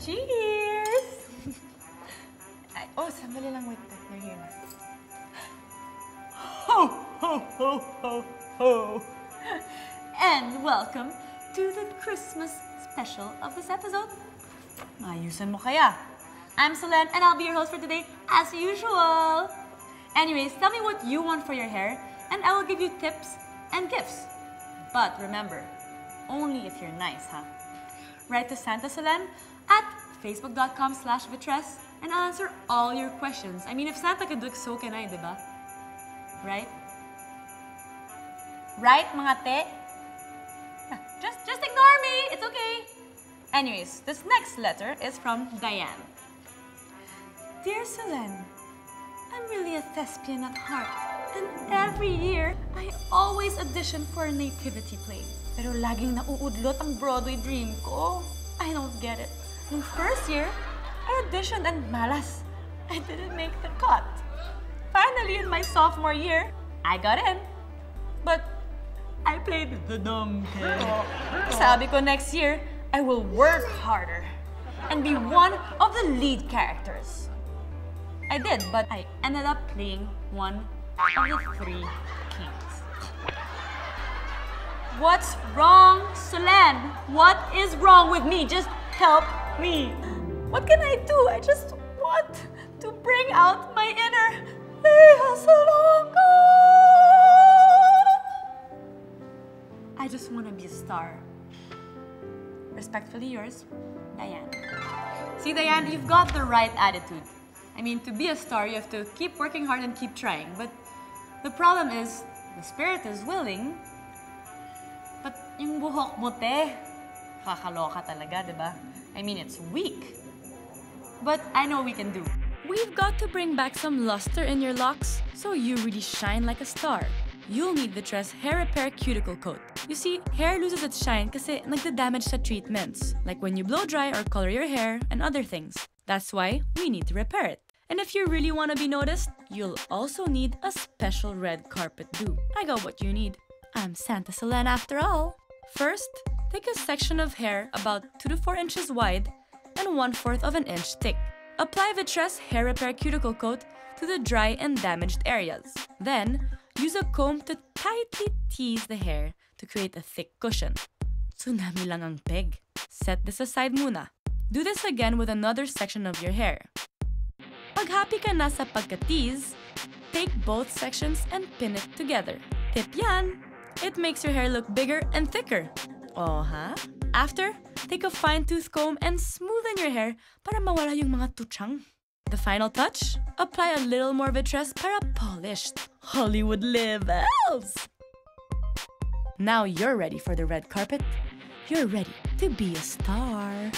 Cheers! Ay, oh, sandali lang. Wait, they're here na. Ho, ho, ho, ho, ho! And welcome to the Christmas special of this episode. Ayusan mo kaya. I'm Solenn, and I'll be your host for today, as usual. Anyways, tell me what you want for your hair, and I will give you tips and gifts. But remember, only if you're nice, huh? Write to Santa Solenn at facebook.com slash vitress and I'll answer all your questions. I mean, if Santa can do it, so can I, di ba? Right? Right, mga te? Just, just ignore me. It's okay. Anyways, this next letter is from Diane. Dear Solenn, I'm really a thespian at heart. And every year, I always audition for a nativity play. Pero laging nauudlot ang Broadway dream ko. I don't get it. Nung first year, I auditioned and malas. I didn't make the cut. Finally, in my sophomore year, I got in. But I played the donkey. Sabi ko next year, I will work harder and be one of the lead characters. I did, but I ended up playing one of the three kings. What's wrong, Solenn? What is wrong with me? Just help me. What can I do? I just want to bring out my inner. I just want to be a star. Respectfully yours, Diane. See, Diane, you've got the right attitude. I mean, to be a star, you have to keep working hard and keep trying. But the problem is, the spirit is willing, but yung buhok mo, te, kakaloka talaga, di ba? I mean, it's weak. But I know we can do. We've got to bring back some luster in your locks so you really shine like a star. You'll need the Tress Hair Repair Cuticle Coat. You see, hair loses its shine kasi nagda-damage sa treatments, like when you blow dry or color your hair and other things. That's why we need to repair it. And if you really want to be noticed, you'll also need a special red carpet do. I got what you need. I'm Santa Solenn after all. First, take a section of hair about 2 to 4 inches wide and 1 4th of an inch thick. Apply Vitress Hair Repair Cuticle Coat to the dry and damaged areas. Then, use a comb to tightly tease the hair to create a thick cushion. Tsunami lang ang peg. Set this aside muna. Do this again with another section of your hair. Pag happy ka na sa pagka-tease, take both sections and pin it together. Tip yan! It makes your hair look bigger and thicker. Oh, ha? After, take a fine-tooth comb and smoothen your hair para mawala yung mga tuchang. The final touch? Apply a little more Vitress para polished. Hollywood levels! Now you're ready for the red carpet. You're ready to be a star.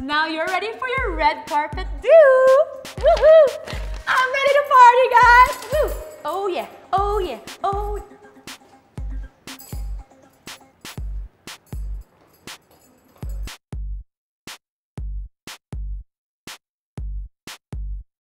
Now you're ready for your red carpet do! Woohoo! I'm ready to yeah, oh